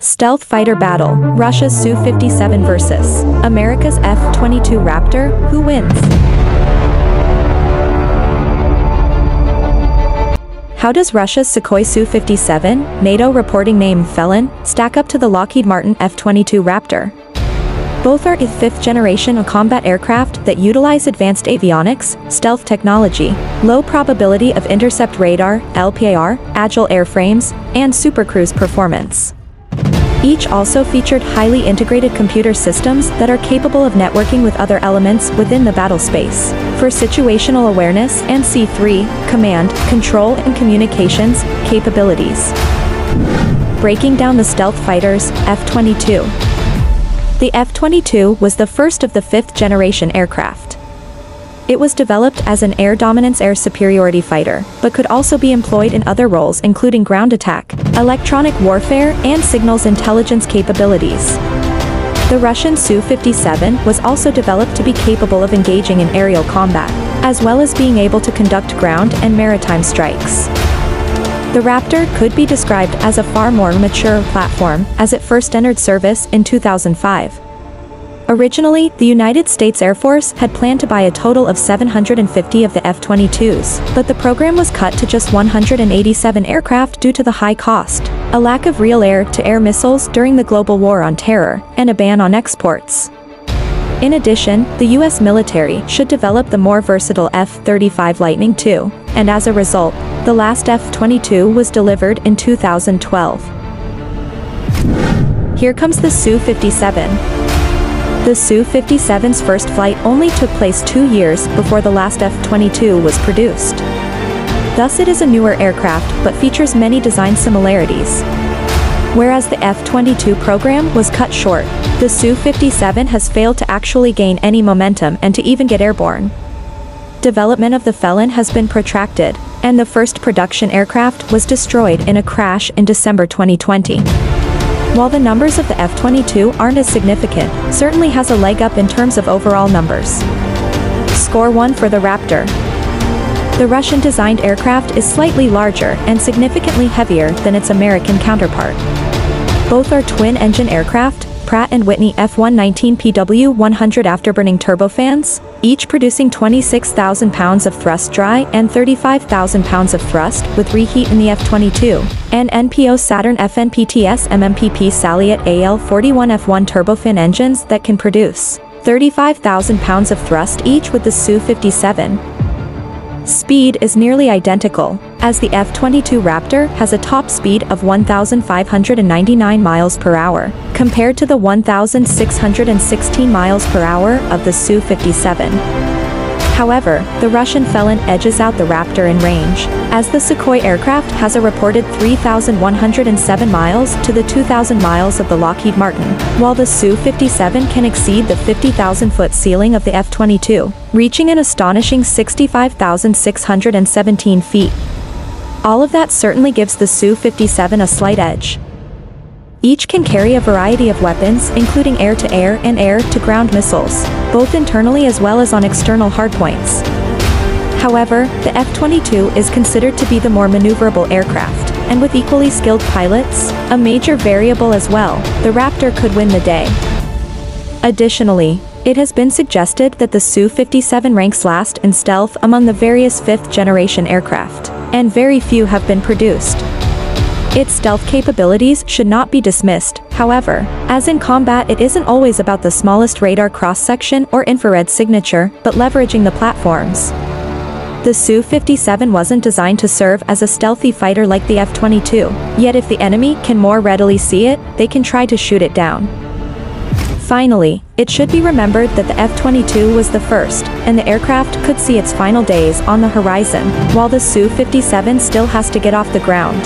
Stealth Fighter Battle, Russia's Su-57 vs. America's F-22 Raptor, who wins? How does Russia's Sukhoi Su-57, NATO reporting name Felon, stack up to the Lockheed Martin F-22 Raptor? Both are fifth-generation combat aircraft that utilize advanced avionics, stealth technology, low probability of intercept radar, LPIR, agile airframes, and supercruise performance. Each also featured highly integrated computer systems that are capable of networking with other elements within the battle space. For situational awareness and C3, command, control and communications, capabilities. Breaking down the stealth fighters, F-22. The F-22 was the first of the fifth-generation aircraft. It was developed as an air dominance air superiority fighter, but could also be employed in other roles including ground attack, electronic warfare, and signals intelligence capabilities. The Russian Su-57 was also developed to be capable of engaging in aerial combat, as well as being able to conduct ground and maritime strikes. The Raptor could be described as a far more mature platform as it first entered service in 2005. Originally, the United States Air Force had planned to buy a total of 750 of the F-22s, but the program was cut to just 187 aircraft due to the high cost, a lack of real air-to-air missiles during the global war on terror, and a ban on exports. In addition, the U.S. military should develop the more versatile F-35 Lightning II, and as a result, the last F-22 was delivered in 2012. Here comes the Su-57, the Su-57's first flight only took place two years before the last F-22 was produced. Thus it is a newer aircraft but features many design similarities. Whereas the F-22 program was cut short, the Su-57 has failed to actually gain any momentum and to even get airborne. Development of the Felon has been protracted, and the first production aircraft was destroyed in a crash in December 2020. While the numbers of the F-22 aren't as significant, certainly has a leg up in terms of overall numbers. Score 1 for the Raptor. The Russian-designed aircraft is slightly larger and significantly heavier than its American counterpart. Both are twin-engine aircraft, Pratt & Whitney F119 PW100 afterburning turbofans, each producing 26,000 pounds of thrust dry and 35,000 pounds of thrust with reheat in the F-22, and NPO Saturn FNPTS MMPP Salyut AL41 F1 turbofan engines that can produce 35,000 pounds of thrust each with the Su-57, Speed is nearly identical, as the F-22 Raptor has a top speed of 1,599 miles per hour, compared to the 1,616 miles per hour of the Su-57. However, the Russian Felon edges out the Raptor in range, as the Sukhoi aircraft has a reported 3,107 miles to the 2,000 miles of the Lockheed Martin, while the Su-57 can exceed the 50,000-foot ceiling of the F-22, reaching an astonishing 65,617 feet. All of that certainly gives the Su-57 a slight edge. Each can carry a variety of weapons including air-to-air -air and air-to-ground missiles, both internally as well as on external hardpoints. However, the F-22 is considered to be the more maneuverable aircraft, and with equally skilled pilots, a major variable as well, the Raptor could win the day. Additionally, it has been suggested that the Su-57 ranks last in stealth among the various fifth-generation aircraft, and very few have been produced. Its stealth capabilities should not be dismissed, however, as in combat it isn't always about the smallest radar cross-section or infrared signature, but leveraging the platforms. The Su-57 wasn't designed to serve as a stealthy fighter like the F-22, yet if the enemy can more readily see it, they can try to shoot it down. Finally, it should be remembered that the F-22 was the first, and the aircraft could see its final days on the horizon, while the Su-57 still has to get off the ground.